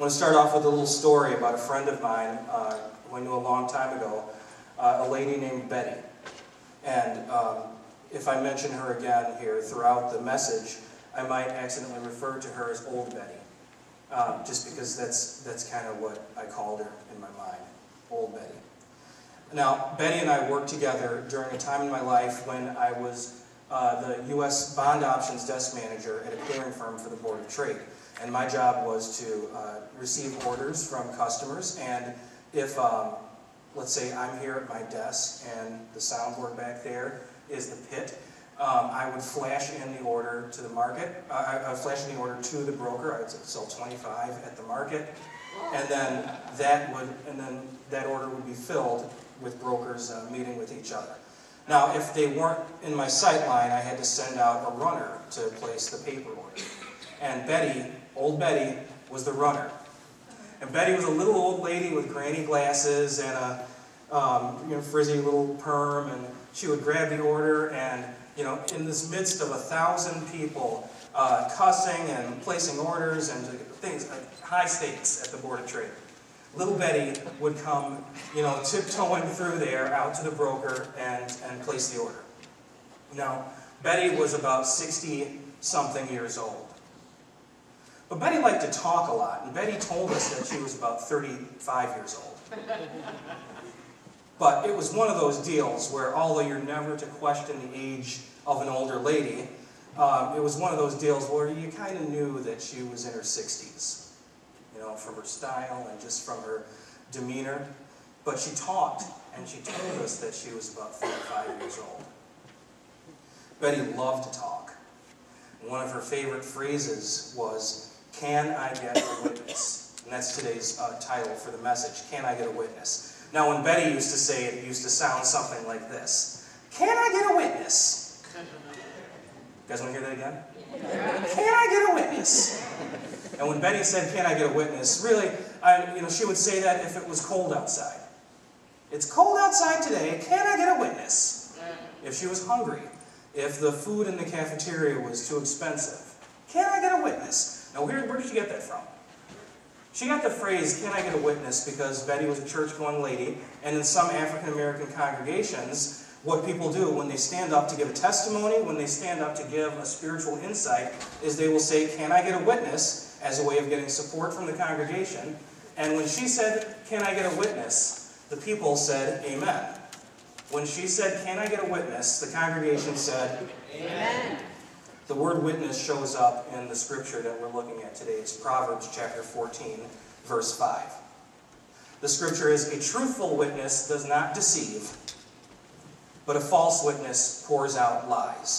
I want to start off with a little story about a friend of mine uh, who I knew a long time ago, uh, a lady named Betty. And um, if I mention her again here throughout the message, I might accidentally refer to her as Old Betty, um, just because that's, that's kind of what I called her in my mind, Old Betty. Now, Betty and I worked together during a time in my life when I was uh, the U.S. bond options desk manager at a clearing firm for the Board of Trade. And my job was to uh, receive orders from customers, and if, um, let's say I'm here at my desk and the soundboard back there is the pit, um, I would flash in the order to the market, uh, I, I would flash in the order to the broker, I would sell 25 at the market, and then that would, and then that order would be filled with brokers uh, meeting with each other. Now, if they weren't in my sight line, I had to send out a runner to place the paper order. And Betty Old Betty was the runner. And Betty was a little old lady with granny glasses and a um, you know, frizzy little perm, and she would grab the order and, you know, in this midst of a thousand people uh, cussing and placing orders and things, high stakes at the Board of Trade. Little Betty would come, you know, tiptoeing through there out to the broker and, and place the order. Now, Betty was about 60 something years old. But Betty liked to talk a lot, and Betty told us that she was about 35 years old. But it was one of those deals where, although you're never to question the age of an older lady, um, it was one of those deals where you kind of knew that she was in her 60s, you know, from her style and just from her demeanor. But she talked, and she told us that she was about 35 years old. Betty loved to talk. One of her favorite phrases was, can I get a witness? And that's today's uh, title for the message, Can I Get a Witness? Now, when Betty used to say it, it used to sound something like this Can I get a witness? You guys want to hear that again? Can I get a witness? And when Betty said, Can I get a witness? really, I, you know, she would say that if it was cold outside. It's cold outside today, can I get a witness? If she was hungry, if the food in the cafeteria was too expensive, can I get a witness? Now, where, where did she get that from? She got the phrase, can I get a witness, because Betty was a church-going lady, and in some African-American congregations, what people do when they stand up to give a testimony, when they stand up to give a spiritual insight, is they will say, can I get a witness, as a way of getting support from the congregation. And when she said, can I get a witness, the people said, amen. When she said, can I get a witness, the congregation said, amen. The word witness shows up in the scripture that we're looking at today. It's Proverbs chapter 14, verse 5. The scripture is A truthful witness does not deceive, but a false witness pours out lies.